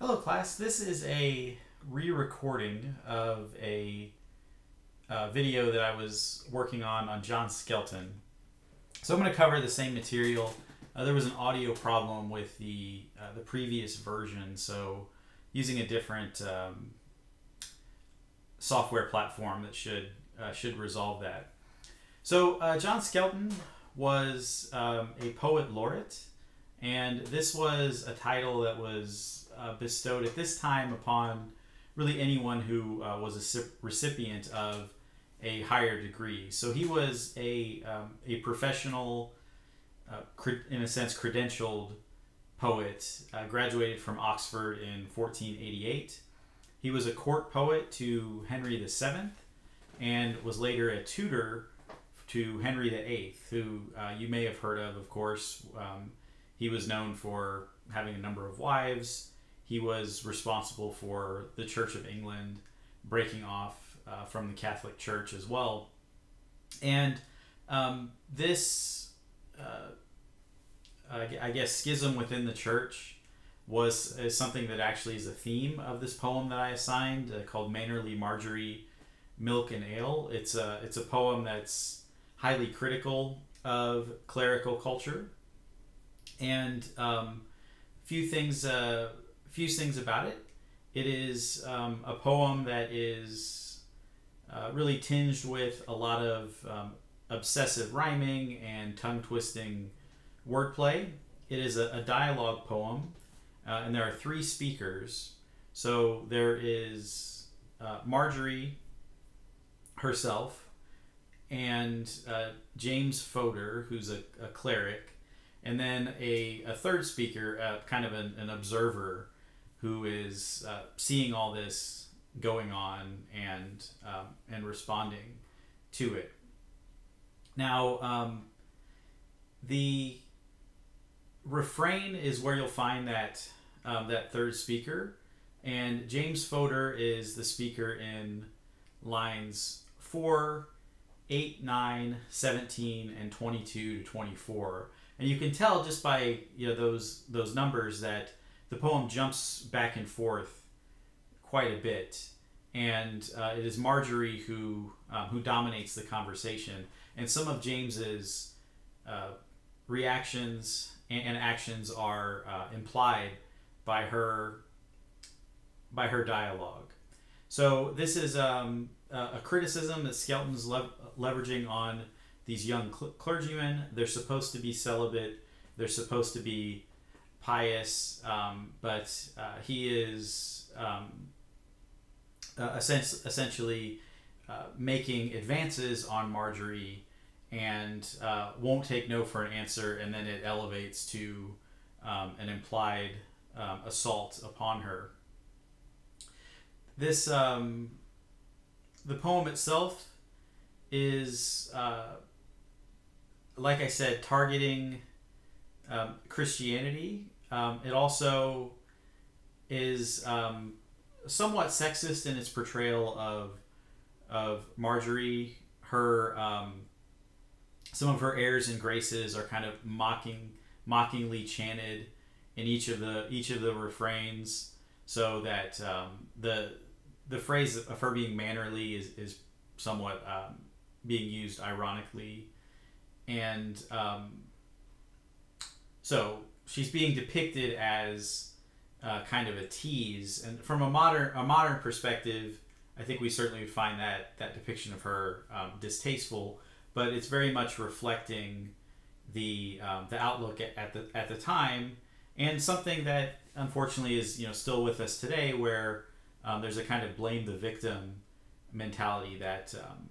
Hello, class. This is a re recording of a uh, video that I was working on on John Skelton. So I'm going to cover the same material. Uh, there was an audio problem with the uh, the previous version, so using a different um, software platform that should uh, should resolve that. So uh, John Skelton was um, a poet laureate, and this was a title that was uh, bestowed at this time upon really anyone who uh, was a recipient of a higher degree. So he was a um, a professional, uh, in a sense, credentialed poet. Uh, graduated from Oxford in 1488. He was a court poet to Henry VII, and was later a tutor to Henry VIII, who uh, you may have heard of, of course. Um, he was known for having a number of wives. He was responsible for the Church of England breaking off uh, from the Catholic Church as well. And um, this, uh, I guess, schism within the church was is something that actually is a theme of this poem that I assigned uh, called Mannerly Margery Milk and Ale. It's a, it's a poem that's highly critical of clerical culture and um, few things uh, few things about it. It is um, a poem that is uh, really tinged with a lot of um, obsessive rhyming and tongue twisting wordplay. It is a, a dialogue poem, uh, and there are three speakers. So there is uh, Margery herself, and uh, James Foder, who's a, a cleric, and then a, a third speaker, uh, kind of an, an, observer, who is uh, seeing all this going on and um, and responding to it. Now, um, the refrain is where you'll find that um, that third speaker, and James Foder is the speaker in lines 4, 8, 9, 17, and 22 to 24 and you can tell just by you know those those numbers that the poem jumps back and forth quite a bit, and uh, it is Margery who um, who dominates the conversation, and some of James's uh, reactions and, and, actions are uh, implied by her by her dialogue. So this is um, a criticism that Skelton's lev- leveraging on these young cl- clergymen. They're supposed to be celibate. They're supposed to be pious, um, but uh, he is um, uh, essentially uh, making advances on Margery and uh, won't take no for an answer, and then it elevates to um, an implied um, assault upon her. This um, the poem itself is uh, like I said, targeting um, Christianity. Um, it also is um, somewhat sexist in its portrayal of of Margery. Her um, some of her airs and graces are kind of mocking, mockingly chanted in each of the each of the refrains, so that um, the the phrase of her being mannerly is is somewhat um, being used ironically and um, so she's being depicted as uh, kind of a tease, and from a modern a modern perspective, I think we certainly would find that that depiction of her um, distasteful, but it's very much reflecting the um, the outlook at, at the at the time, and something that unfortunately is you know still with us today, where um, there's a kind of blame the victim mentality that um,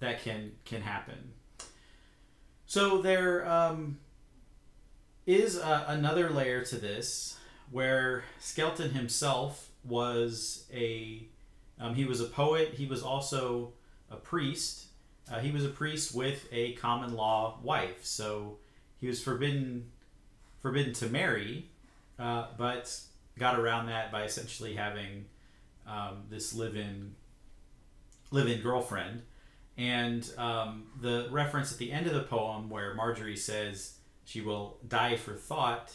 that can can happen. So there um, is a, another layer to this where Skelton himself was a um, he was a poet. He was also a priest. Uh, he was a priest with a common law wife, so he was forbidden forbidden to marry, uh, but got around that by essentially having um, this live-in live-in girlfriend. And um, the reference at the end of the poem where Margery says she will die for thought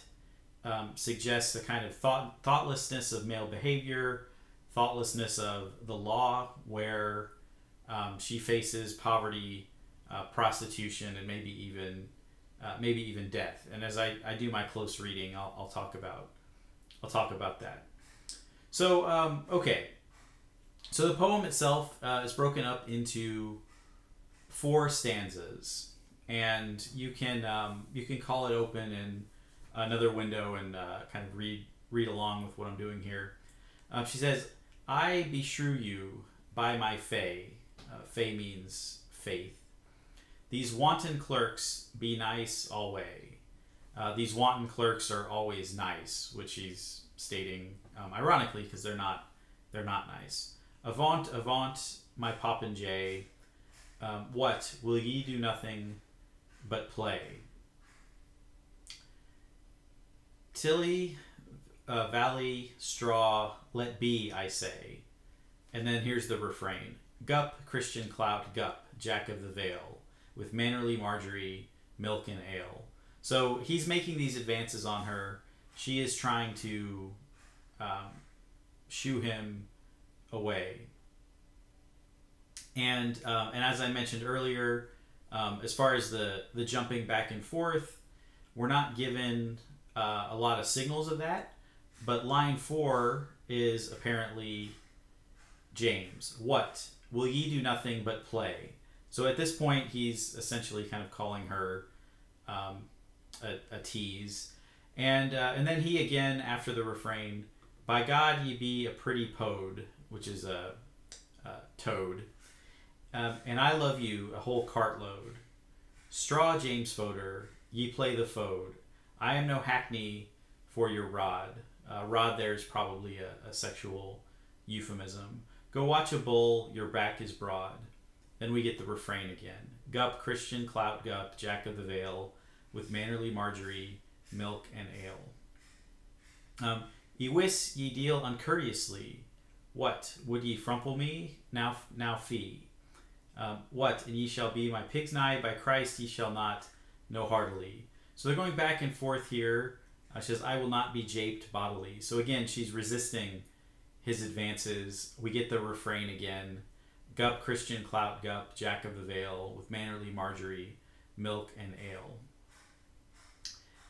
um, suggests a kind of thought thoughtlessness of male behavior, thoughtlessness of the law, where um, she faces poverty, uh, prostitution, and maybe even uh, maybe even death. And as I, I do my close reading, I'll, I'll talk about I'll talk about that. So um, okay, so the poem itself uh, is broken up into four stanzas, and you can um, you can call it open in another window and uh, kind of read read along with what I'm doing here. Uh, she says, "I beshrew you by my fay. Uh, fay means faith. These wanton clerks be nice alway. Uh, these wanton clerks are always nice, which he's stating um, ironically because they're not they're not nice. Avaunt, avaunt, my popinjay. Um, what will ye do nothing but play? Tilly, uh, valley, straw, let be, I say. And then here's the refrain Gup, Christian clout, gup, Jack of the Vale, with Mannerly Margery, milk and ale. So he's making these advances on her. She is trying to um, shoo him away. And uh, and as I mentioned earlier, um, as far as the the jumping back and forth, we're not given uh, a lot of signals of that. But line four is apparently James. What will ye do nothing but play? So at this point, he's essentially kind of calling her um, a, a, tease, and uh, and then he again after the refrain, "By God ye be a pretty pode," which is a, a toad, um, and I love you a whole cartload. Straw James Foder, ye play the fode. I am no hackney for your rod. Uh, rod there is probably a, a sexual euphemism. Go watch a bull, your back is broad. Then we get the refrain again. Gup, Christian, clout, gup, Jack of the Vale, with mannerly Margery, milk and ale. Um, ye wis ye deal uncourteously. What would ye frumple me? Now, now fee. Um, what and ye shall be my pig's by Christ ye shall not know heartily. So they're going back and forth here. Uh, she says, "I will not be japed bodily." So again, she's resisting his advances. We get the refrain again. Gup, Christian, clout, gup, Jack of the Vale, with mannerly Margery, milk and ale.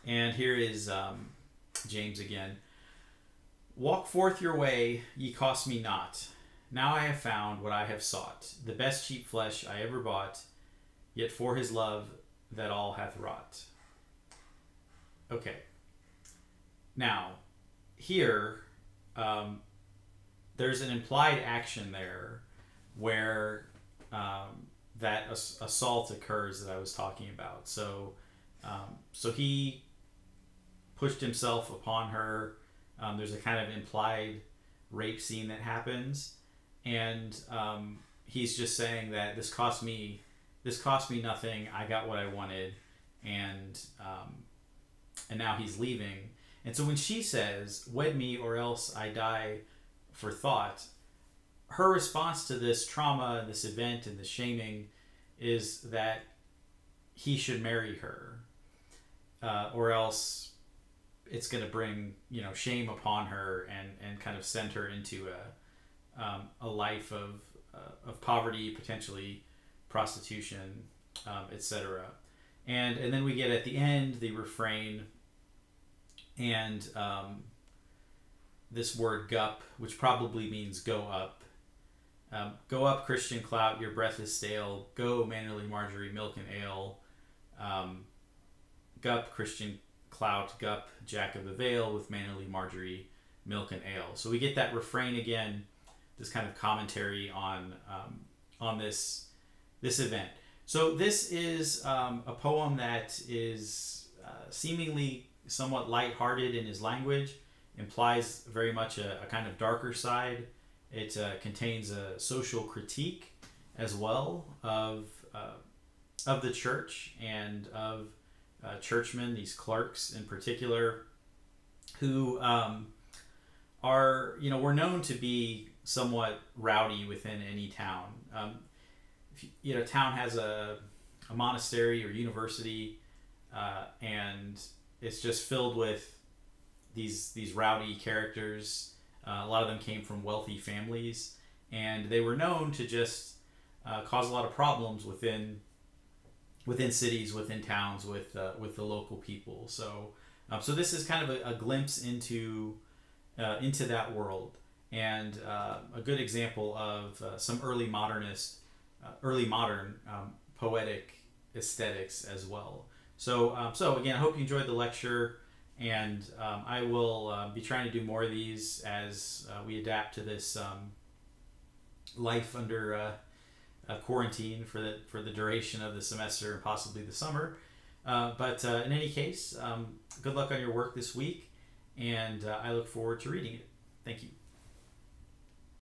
And here is um, James again. Walk forth your way, ye cost me not. Now I have found what I have sought, the best cheap flesh I ever bought, yet for his love that all hath wrought. Okay. Now, here, um, there's an implied action there where um, that ass- assault occurs that I was talking about. So, um, so he pushed himself upon her. Um, there's a kind of implied rape scene that happens, and um, he's just saying that this cost me, this cost me nothing. I got what I wanted, and um, and now he's leaving. And so when she says, "Wed me, or else I die for thought," her response to this trauma, this event, and the shaming is that he should marry her, uh, or else it's going to bring you know shame upon her and and kind of send her into a um, a life of uh, of poverty, potentially prostitution, um, etc. And and then we get at the end the refrain and um, this word gup, which probably means go up. Um, go up, Christian clout, your breath is stale. Go, mannerly Margery, milk and ale. Um, gup, Christian clout, gup, Jack of the Vale, with mannerly Margery, milk and ale. So we get that refrain again, this kind of commentary on um, on this this event. So this is um, a poem that is uh, seemingly somewhat light-hearted in his language, implies very much a, a kind of darker side. It uh, contains a social critique as well of uh, of the church and of uh, churchmen, these clerks in particular, who um, are you know were known to be somewhat rowdy within any town. Um, if, you know, town has a, a monastery or university, uh, and it's just filled with these these rowdy characters. Uh, a lot of them came from wealthy families, and they were known to just uh, cause a lot of problems within within cities, within towns, with uh, with the local people. So, um, so this is kind of a, a glimpse into uh, into that world, and uh, a good example of uh, some early modernist, uh, early modern um, poetic aesthetics as well. So, um, so again, I hope you enjoyed the lecture, and um, I will uh, be trying to do more of these as we adapt to this um, life under uh, quarantine for the for the duration of the semester and possibly the summer. Uh, but uh, in any case, um, good luck on your work this week, and uh, I look forward to reading it. Thank you.